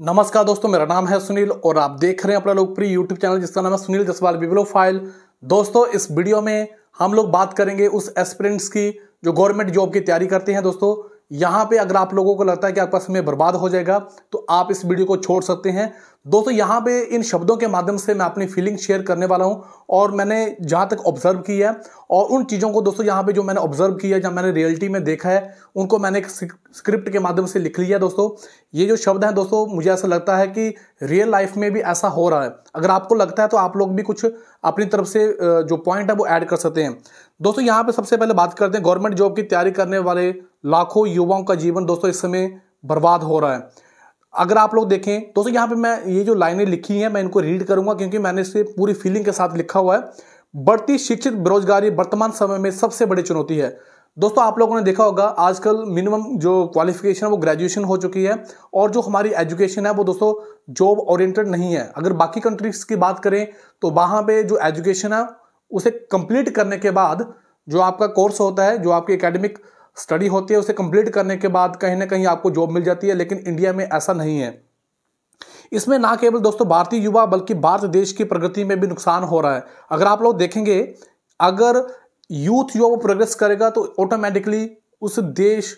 नमस्कार दोस्तों, मेरा नाम है सुनील और आप देख रहे हैं अपना लोकप्रिय यूट्यूब चैनल, जिसका नाम है सुनील जसवाल बिबलो फ़ाइल दोस्तों, इस वीडियो में हम लोग बात करेंगे उस एस्पिरेंट्स की जो गवर्नमेंट जॉब की तैयारी करते हैं दोस्तों। यहाँ पे अगर आप लोगों को लगता है कि आपका समय बर्बाद हो जाएगा तो आप इस वीडियो को छोड़ सकते हैं। दोस्तों, यहाँ पे इन शब्दों के माध्यम से मैं अपनी फीलिंग शेयर करने वाला हूँ और मैंने जहाँ तक ऑब्ज़र्व किया है और उन चीज़ों को दोस्तों यहाँ पे जो मैंने ऑब्ज़र्व किया है, जहाँ मैंने रियलिटी में देखा है, उनको मैंने एक स्क्रिप्ट के माध्यम से लिख लिया दोस्तों। ये जो शब्द हैं दोस्तों, मुझे ऐसा लगता है कि रियल लाइफ में भी ऐसा हो रहा है। अगर आपको लगता है तो आप लोग भी कुछ अपनी तरफ़ से जो पॉइंट है वो ऐड कर सकते हैं। दोस्तों, यहाँ पे सबसे पहले बात करते हैं गवर्नमेंट जॉब की तैयारी करने वाले लाखों युवाओं का जीवन दोस्तों इस समय बर्बाद हो रहा है। अगर आप लोग देखें, दोस्तों यहाँ पे मैं ये जो लाइनें लिखी हैं, मैं इनको रीड करूँगा क्योंकि मैंने इसे पूरी फीलिंग के साथ लिखा हुआ है। बढ़ती शिक्षित बेरोजगारी वर्तमान समय में सबसे बड़ी चुनौती है। दोस्तों आप लोगों ने देखा होगा, आजकल मिनिमम जो क्वालिफिकेशन है, वो ग्रेजुएशन हो चुकी है और जो हमारी एजुकेशन है, वो दोस्तों जॉब ओरिएंटेड नहीं है। अगर बाकी कंट्रीज़ की बात करें तो वहाँ पे जो एजुकेशन है, उसे कंप्लीट करने के बाद जो आपका कोर्स होता है, जो आपकी एकेडमिक स्टडी होती है, उसे कंप्लीट करने के बाद कहीं ना कहीं आपको जॉब मिल जाती है, लेकिन इंडिया में ऐसा नहीं है। इसमें ना केवल दोस्तों भारतीय युवा, बल्कि भारत देश की प्रगति में भी नुकसान हो रहा है। अगर आप लोग देखेंगे, अगर यूथ जो प्रोग्रेस करेगा तो ऑटोमेटिकली उस देश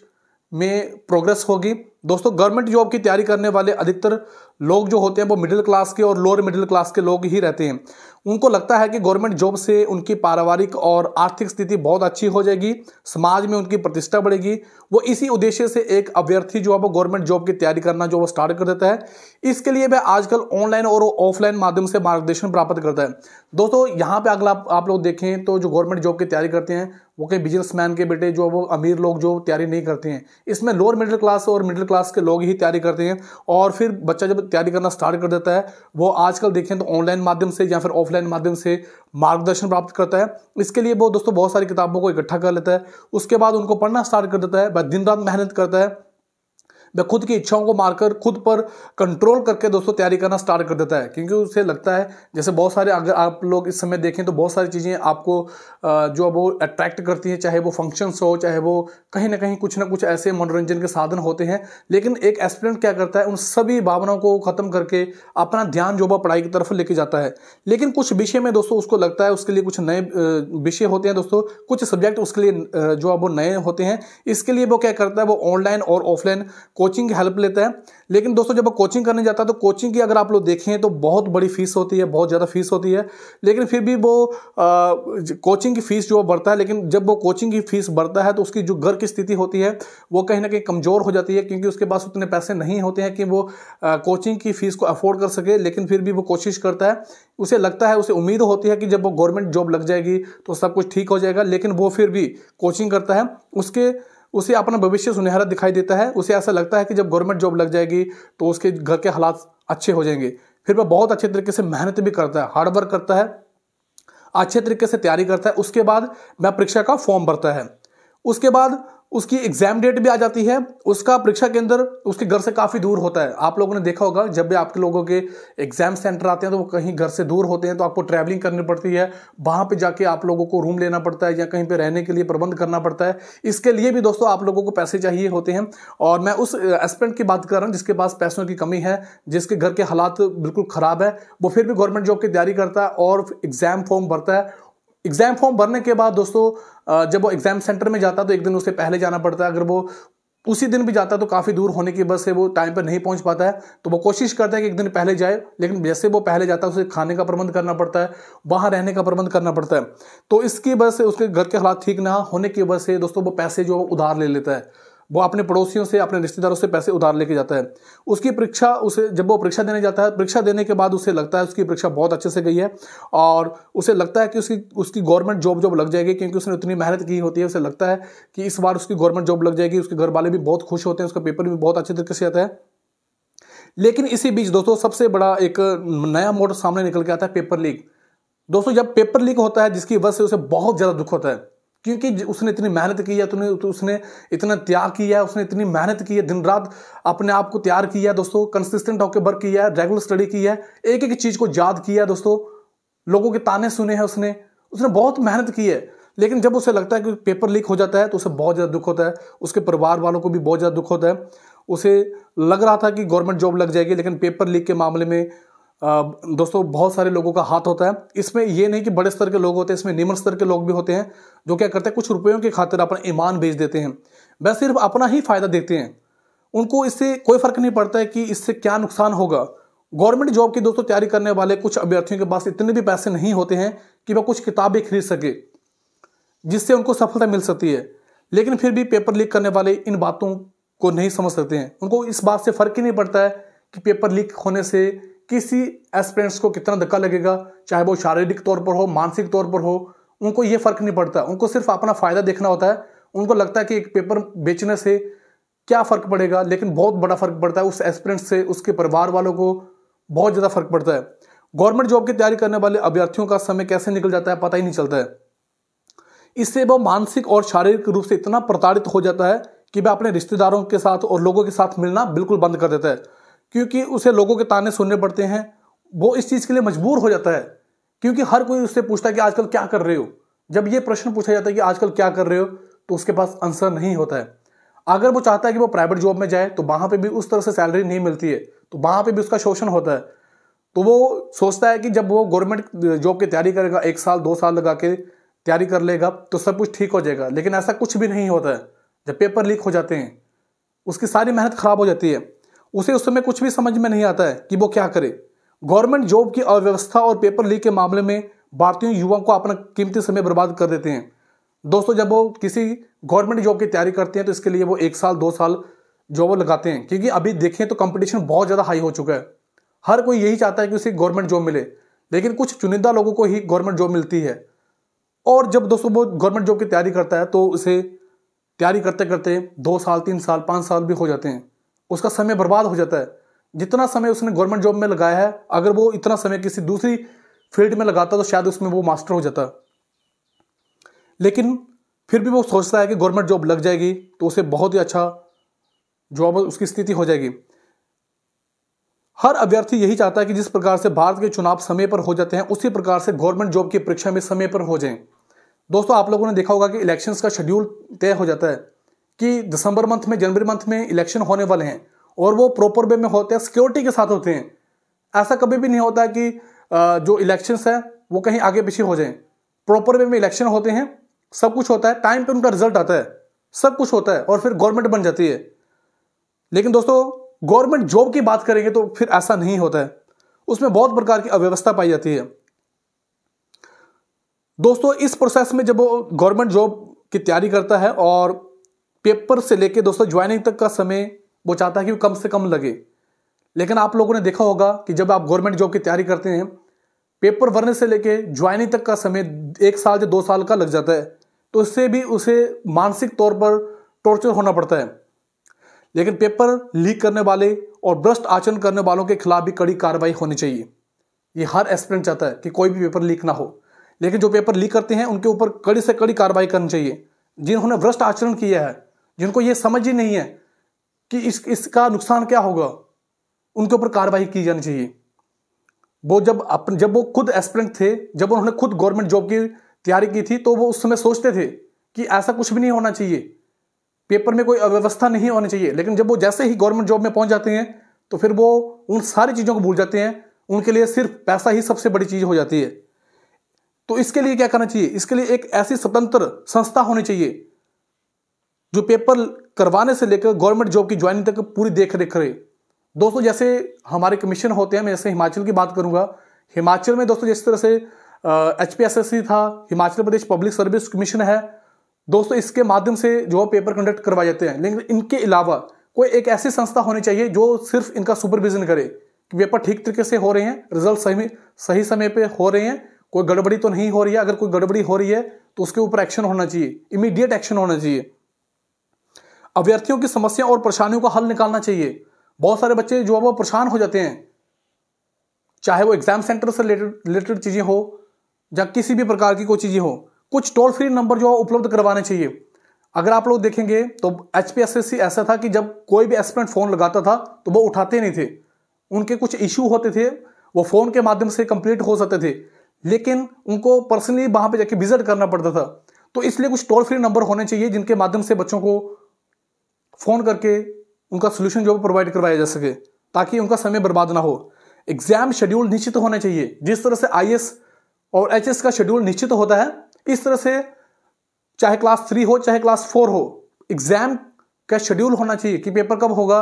में प्रोग्रेस होगी। दोस्तों गवर्नमेंट जॉब की तैयारी करने वाले अधिकतर लोग जो होते हैं, वो मिडिल क्लास के और लोअर मिडिल क्लास के लोग ही रहते हैं। उनको लगता है कि गवर्नमेंट जॉब से उनकी पारिवारिक और आर्थिक स्थिति बहुत अच्छी हो जाएगी समाज में उनकी प्रतिष्ठा बढ़ेगी। वो इसी उद्देश्य से एक अभ्यर्थी जो है वो गवर्नमेंट जॉब की तैयारी करना जो वो स्टार्ट कर देता है। इसके लिए वह आजकल ऑनलाइन और ऑफलाइन माध्यम से मार्गदर्शन प्राप्त करता है। दोस्तों यहाँ पे अगला आप, लोग देखें तो जो गवर्नमेंट जॉब की तैयारी करते हैं वो कहीं बिजनेसमैन के बेटे जो वो अमीर लोग जो तैयारी नहीं करते हैं। इसमें लोअर मिडिल क्लास और मिडिल क्लास के लोग ही तैयारी करते हैं और फिर बच्चा जब तैयारी करना स्टार्ट कर देता है वो आजकल देखें तो ऑनलाइन माध्यम से या फिर ऑफलाइन माध्यम से मार्गदर्शन प्राप्त करता है। इसके लिए वो दोस्तों बहुत सारी किताबों को इकट्ठा कर लेता है। उसके बाद उनको पढ़ना स्टार्ट कर देता है। दिन रात मेहनत करता है। वह खुद की इच्छाओं को मारकर, खुद पर कंट्रोल करके दोस्तों तैयारी करना स्टार्ट कर देता है। क्योंकि उसे लगता है, जैसे बहुत सारे अगर आप लोग इस समय देखें तो बहुत सारी चीज़ें आपको जो अब वो अट्रैक्ट करती हैं, चाहे वो फ़ंक्शंस हो, चाहे वो कहीं ना कहीं कुछ ना कुछ ऐसे मनोरंजन के साधन होते हैं, लेकिन एक एस्पिरेंट क्या करता है, उन सभी भावनाओं को ख़त्म करके अपना ध्यान जो वो पढ़ाई की तरफ़ लेके जाता है। लेकिन कुछ विषय में दोस्तों उसको लगता है, उसके लिए कुछ नए विषय होते हैं दोस्तों, कुछ सब्जेक्ट उसके लिए जो वो नए होते हैं, इसके लिए वो क्या करता है, वो ऑनलाइन और ऑफलाइन कोचिंग की हेल्प लेता है। लेकिन दोस्तों जब वो कोचिंग करने जाता है तो कोचिंग की अगर आप लोग देखें तो बहुत बड़ी फ़ीस होती है बहुत ज़्यादा फ़ीस होती है। लेकिन फिर भी वो आ, कोचिंग की फ़ीस जो बढ़ता है। लेकिन जब वो कोचिंग की फ़ीस बढ़ता है तो उसकी जो घर की स्थिति होती है वो कहीं ना कहीं कमज़ोर हो जाती है क्योंकि उसके पास उतने पैसे नहीं होते हैं कि वो आ, कोचिंग की फ़ीस को अफोर्ड कर सके। लेकिन फिर भी वो कोशिश करता है उसे लगता है उसे उम्मीद होती है कि जब वो गवर्नमेंट जॉब लग जाएगी तो सब कुछ ठीक हो जाएगा। लेकिन वो फिर भी कोचिंग करता है उसके उसे अपना भविष्य सुनहरा दिखाई देता है। उसे ऐसा लगता है कि जब गवर्नमेंट जॉब लग जाएगी तो उसके घर के हालात अच्छे हो जाएँगे। फिर वह बहुत अच्छे तरीके से मेहनत भी करता है हार्डवर्क करता है, अच्छे तरीके से तैयारी करता है। उसके बाद वह परीक्षा का फॉर्म भरता है। उसके बाद उसकी एग्ज़ाम डेट भी आ जाती है, उसका परीक्षा केंद्र उसके घर से काफ़ी दूर होता है। आप लोगों ने देखा होगा, जब भी आपके लोगों के एग्ज़ाम सेंटर आते हैं तो वो कहीं घर से दूर होते हैं तो आपको ट्रैवलिंग करनी पड़ती है। वहाँ पे जाके आप लोगों को रूम लेना पड़ता है या कहीं पे रहने के लिए प्रबंध करना पड़ता है। इसके लिए भी दोस्तों, आप लोगों को पैसे चाहिए होते हैं। और मैं उस एस्पेंट की बात कर रहा हूँ, जिसके पास पैसों की कमी है, जिसके घर के हालात बिल्कुल ख़राब है, वो फिर भी गवर्नमेंट जॉब की तैयारी करता है और एग्ज़ाम फॉर्म भरता है। एग्ज़ाम फॉर्म भरने के बाद दोस्तों जब वो एग्ज़ाम सेंटर में जाता है तो एक दिन उसे पहले जाना पड़ता है। अगर वो उसी दिन भी जाता है तो काफ़ी दूर होने की वजह से वो टाइम पर नहीं पहुँच पाता है। तो वो कोशिश करता है कि एक दिन पहले जाए, लेकिन जैसे वो पहले जाता है, उसे खाने का प्रबंध करना पड़ता है, वहाँ रहने का प्रबंध करना पड़ता है। तो इसकी वजह से उसके घर के हालात ठीक ना होने की वजह से दोस्तों वो पैसे जो उधार ले लेता है। वो अपने पड़ोसियों से, अपने रिश्तेदारों से पैसे उधार लेके जाता है। उसकी परीक्षा उसे, जब वो परीक्षा देने जाता है, परीक्षा देने के बाद उसे लगता है उसकी परीक्षा बहुत अच्छे से गई है और उसे लगता है कि उसकी उसकी गवर्नमेंट जॉब जॉब लग जाएगी क्योंकि उसने उतनी मेहनत की होती है, उसे लगता है कि इस बार उसकी गवर्नमेंट जॉब लग जाएगी, उसके घर वाले भी बहुत खुश होते हैं, उसका पेपर भी बहुत अच्छे तरीके से आता है। लेकिन इसी बीच दोस्तों, सबसे बड़ा एक नया मोड सामने निकल के आता है पेपर लीक। दोस्तों, जब पेपर लीक होता है, जिसकी वजह से उसे बहुत ज़्यादा दुख होता है। क्योंकि उसने इतनी मेहनत की है तो उसने इतना त्याग किया है, उसने इतनी मेहनत की है दिन रात अपने आप को तैयार किया है, दोस्तों कंसिस्टेंट होकर वर्क किया है रेगुलर स्टडी की है एक एक चीज़ को याद किया है, दोस्तों, लोगों के ताने सुने हैं उसने उसने बहुत मेहनत की है, लेकिन जब उसे लगता है कि पेपर लीक हो जाता है तो उसे बहुत ज़्यादा दुख होता है, उसके परिवार वालों को भी बहुत ज़्यादा दुख होता है, उसे लग रहा था कि गवर्नमेंट जॉब लग जाएगी, लेकिन पेपर लीक के मामले में दोस्तों, बहुत सारे लोगों का हाथ होता है। इसमें यह नहीं कि बड़े स्तर के लोग होते हैं, इसमें निम्न स्तर के लोग भी होते हैं, जो क्या करते हैं, कुछ रुपयों की खातिर अपना ईमान बेच देते हैं। वह सिर्फ़ अपना ही फ़ायदा देखते हैं। उनको इससे कोई फ़र्क नहीं पड़ता है कि इससे क्या नुकसान होगा। गवर्नमेंट जॉब की दोस्तों, तैयारी करने वाले कुछ अभ्यर्थियों के पास इतने भी पैसे नहीं होते हैं कि वह कुछ किताबें खरीद सके, जिससे उनको सफलता मिल सकती है। लेकिन फिर भी पेपर लीक करने वाले इन बातों को नहीं समझ सकते हैं। उनको इस बात से फ़र्क ही नहीं पड़ता है कि पेपर लीक होने से किसी एस्पिरेंट्स को कितना धक्का लगेगा, चाहे वो शारीरिक तौर पर हो, मानसिक तौर पर हो, उनको ये फ़र्क नहीं पड़ता। उनको सिर्फ़ अपना फ़ायदा देखना होता है। उनको लगता है कि एक पेपर बेचने से क्या फ़र्क पड़ेगा, लेकिन बहुत बड़ा फ़र्क पड़ता है उस एस्पिरेंट से, उसके परिवार वालों को बहुत ज़्यादा फ़र्क पड़ता है। गवर्नमेंट जॉब की तैयारी करने वाले अभ्यर्थियों का समय कैसे निकल जाता है, पता ही नहीं चलता है। इससे वह मानसिक और शारीरिक रूप से इतना प्रताड़ित हो जाता है कि वह अपने रिश्तेदारों के साथ और लोगों के साथ मिलना बिल्कुल बंद कर देता है। क्योंकि उसे लोगों के ताने सुनने पड़ते हैं। वो इस चीज़ के लिए मजबूर हो जाता है, क्योंकि हर कोई उससे पूछता है कि आजकल क्या कर रहे हो? जब ये प्रश्न पूछा जाता है कि आजकल क्या कर रहे हो तो उसके पास आंसर नहीं होता है। अगर वो चाहता है कि वो प्राइवेट जॉब में जाए तो वहाँ पे भी उस तरह से सैलरी नहीं मिलती है तो वहाँ पे भी उसका शोषण होता है। तो वो सोचता है कि जब वो गवर्नमेंट जॉब की तैयारी करेगा, एक साल, दो साल लगा के तैयारी कर लेगा तो सब कुछ ठीक हो जाएगा। लेकिन ऐसा कुछ भी नहीं होता है। जब पेपर लीक हो जाते हैं, उसकी सारी मेहनत खराब हो जाती है। उसे उस समय कुछ भी समझ में नहीं आता है कि वो क्या करे। गवर्नमेंट जॉब की अव्यवस्था और पेपर लीक के मामले में भारतीय युवाओं को अपना कीमती समय बर्बाद कर देते हैं। दोस्तों, जब वो किसी गवर्नमेंट जॉब की तैयारी करते हैं तो इसके लिए वो एक साल, दो साल जॉब लगाते हैं। क्योंकि अभी देखें तो कंपटीशन बहुत ज़्यादा हाई हो चुका है। हर कोई यही चाहता है कि उसे गवर्नमेंट जॉब मिले, लेकिन कुछ चुनिंदा लोगों को ही गवर्नमेंट जॉब मिलती है। और जब दोस्तों, वो गवर्नमेंट जॉब की तैयारी करता है तो उसे तैयारी करते करते दो साल, तीन साल, पाँच साल भी हो जाते हैं। उसका समय बर्बाद हो जाता है। जितना समय उसने गवर्नमेंट जॉब में लगाया है, अगर वो इतना समय किसी दूसरी फ़ील्ड में लगाता तो शायद उसमें वो मास्टर हो जाता। लेकिन फिर भी वो सोचता है कि गवर्नमेंट जॉब लग जाएगी तो उसे बहुत ही अच्छा जॉब उसकी स्थिति हो जाएगी। हर अभ्यर्थी यही चाहता है कि जिस प्रकार से भारत के चुनाव समय पर हो जाते हैं, उसी प्रकार से गवर्नमेंट जॉब की परीक्षा में समय पर हो जाए। दोस्तों, आप लोगों ने देखा होगा कि इलेक्शंस का शेड्यूल तय हो जाता है। कि दिसंबर मंथ में, जनवरी मंथ में इलेक्शन होने वाले हैं और वो प्रॉपर वे में होते हैं सिक्योरिटी के साथ होते हैं। ऐसा कभी भी नहीं होता कि जो इलेक्शंस है, वो कहीं आगे पीछे हो जाए। प्रॉपर वे में इलेक्शन होते हैं, सब कुछ होता है टाइम पे उनका रिज़ल्ट आता है, सब कुछ होता है और फिर गवर्नमेंट बन जाती है। लेकिन दोस्तों गवर्नमेंट जॉब की बात करेंगे तो फिर ऐसा नहीं होता है। उसमें बहुत प्रकार की अव्यवस्था पाई जाती है। दोस्तों, इस प्रोसेस में जब वो गवर्नमेंट जॉब की तैयारी करता है और पेपर से लेके दोस्तों ज्वाइनिंग तक का समय वो चाहता है कि कम से कम लगे। लेकिन आप लोगों ने देखा होगा कि जब आप गवर्नमेंट जॉब की तैयारी करते हैं, पेपर भरने से लेके ज्वाइनिंग तक का समय एक साल या दो साल का लग जाता है तो इससे भी उसे मानसिक तौर पर टॉर्चर होना पड़ता है। लेकिन पेपर लीक करने वाले और भ्रष्ट आचरण करने वालों के खिलाफ भी कड़ी कार्रवाई होनी चाहिए। ये हर एस्पिरेंट चाहता है कि कोई भी पेपर लीक ना हो। लेकिन जो पेपर लीक करते हैं, उनके ऊपर कड़ी से कड़ी कार्रवाई करनी चाहिए। जिन्होंने भ्रष्ट आचरण किया है जिनको ये समझ ही नहीं है कि इस, इसका नुकसान क्या होगा, उनके ऊपर कार्रवाई की जानी चाहिए। वो जब अपन जब वो खुद एस्पिरेंट थे, जब उन्होंने खुद गवर्नमेंट जॉब की तैयारी की थी तो वो उस समय सोचते थे कि ऐसा कुछ भी नहीं होना चाहिए। पेपर में कोई अव्यवस्था नहीं होनी चाहिए। लेकिन जब वो जैसे ही गवर्नमेंट जॉब में पहुँच जाते हैं तो फिर वो उन सारी चीज़ों को भूल जाते हैं। उनके लिए सिर्फ़ पैसा ही सबसे बड़ी चीज़ हो जाती है। तो इसके लिए क्या करना चाहिए? इसके लिए एक ऐसी स्वतंत्र संस्था होनी चाहिए जो पेपर करवाने से लेकर गवर्नमेंट जॉब की ज्वाइनिंग तक पूरी देख रेख करे। दोस्तों, जैसे हमारे कमीशन होते हैं, मैं जैसे हिमाचल की बात करूँगा। हिमाचल में दोस्तों, जिस तरह से एच सी था, Himachal Pradesh public service commission है। दोस्तों, इसके माध्यम से जो पेपर कंडक्ट करवाए जाते हैं। लेकिन इनके अलावा कोई एक ऐसी संस्था होनी चाहिए जो सिर्फ़ इनका सुपरविजन करे कि पेपर ठीक तरीके से हो रहे हैं, रिज़ल्ट सही सही समय पे हो रहे हैं। कोई गड़बड़ी तो नहीं हो रही है। अगर कोई गड़बड़ी हो रही है तो उसके ऊपर एक्शन होना चाहिए। इमीडिएट एक्शन होना चाहिए। अभ्यर्थियों की समस्या और परेशानियों का हल निकालना चाहिए। बहुत सारे बच्चे जो है वो परेशान हो जाते हैं। चाहे वो एग्ज़ाम सेंटर से रिलेटेड चीज़ें हो, या किसी भी प्रकार की कोई चीज़ें हो, कुछ टोल फ्री नंबर जो है उपलब्ध करवाने चाहिए। अगर आप लोग देखेंगे तो एच ऐसा था कि जब कोई भी एस्पिरेंट फ़ोन लगाता था तो वो उठाते नहीं थे। उनके कुछ इश्यू होते थे, वो फ़ोन के माध्यम से कंप्लीट हो सकते थे। लेकिन उनको पर्सनली वहाँ पे जाके विज़िट करना पड़ता था। तो इसलिए कुछ टोल फ्री नंबर होने चाहिए, जिनके माध्यम से बच्चों को फ़ोन करके उनका सोल्यूशन जो प्रोवाइड करवाया जा सके, ताकि उनका समय बर्बाद ना हो। एग्ज़ाम शेड्यूल निश्चित होना चाहिए। जिस तरह से आईएस और एचएस का शेड्यूल निश्चित होता है, इस तरह से चाहे क्लास थ्री हो, चाहे क्लास फोर हो एग्ज़ाम का शेड्यूल होना चाहिए कि पेपर कब होगा,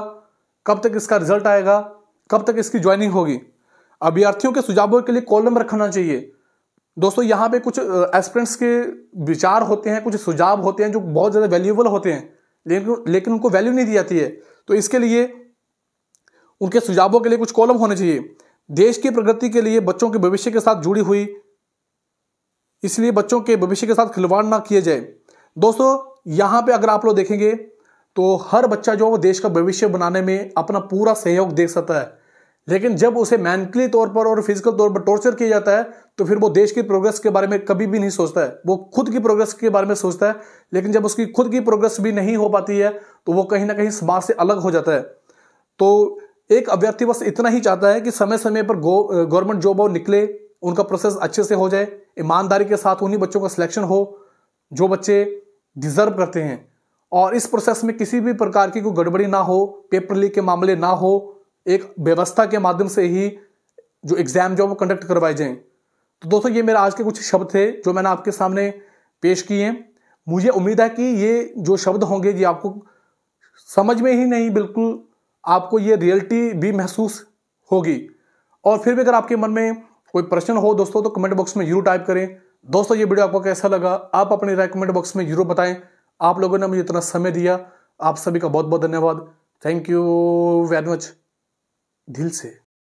कब तक इसका रिज़ल्ट आएगा, कब तक इसकी ज्वाइनिंग होगी। अभ्यर्थियों के सुझावों के लिए कॉल कॉलम रखना चाहिए। दोस्तों, यहाँ पे कुछ एस्पिरेंट्स के विचार होते हैं, कुछ सुझाव होते हैं जो बहुत ज़्यादा वैल्यूएबल होते हैं। लेकिन लेकिन उनको वैल्यू नहीं दी जाती है। तो इसके लिए उनके सुझावों के लिए कुछ कॉलम होने चाहिए। देश की प्रगति के लिए बच्चों के भविष्य के साथ जुड़ी हुई, इसलिए बच्चों के भविष्य के साथ खिलवाड़ ना किए जाए। दोस्तों, यहाँ पे अगर आप लोग देखेंगे तो हर बच्चा जो है वो देश का भविष्य बनाने में अपना पूरा सहयोग दे सकता है। लेकिन जब उसे मेंटली तौर पर और फ़िज़िकल तौर पर टॉर्चर किया जाता है तो फिर वो देश की प्रोग्रेस के बारे में कभी भी नहीं सोचता है। वो खुद की प्रोग्रेस के बारे में सोचता है, लेकिन जब उसकी खुद की प्रोग्रेस भी नहीं हो पाती है तो वो कहीं ना कहीं समाज से अलग हो जाता है। तो एक अभ्यर्थी बस इतना ही चाहता है कि समय समय पर गवर्नमेंट जॉब और निकले, उनका प्रोसेस अच्छे से हो जाए, ईमानदारी के साथ उन्हीं बच्चों का सिलेक्शन हो, जो बच्चे डिजर्व करते हैं। और इस प्रोसेस में किसी भी प्रकार की कोई गड़बड़ी ना हो, पेपर लीक के मामले ना हो एक व्यवस्था के माध्यम से ही जो एग्ज़ाम जो वो कंडक्ट करवाए जाएँ। तो दोस्तों, ये मेरा आज के कुछ शब्द थे जो मैंने आपके सामने पेश किए हैं। मुझे उम्मीद है कि ये जो शब्द होंगे ये आपको समझ में ही नहीं, बिल्कुल आपको ये रियलिटी भी महसूस होगी। और फिर भी अगर आपके मन में कोई प्रश्न हो दोस्तों तो कमेंट बॉक्स में ज़रूर टाइप करें। दोस्तों, ये वीडियो आपको कैसा लगा, आप अपनी राय कमेंट बॉक्स में ज़रूर बताएँ। आप लोगों ने मुझे इतना समय दिया। आप सभी का बहुत बहुत धन्यवाद। थैंक यू वेरी मच दिल से।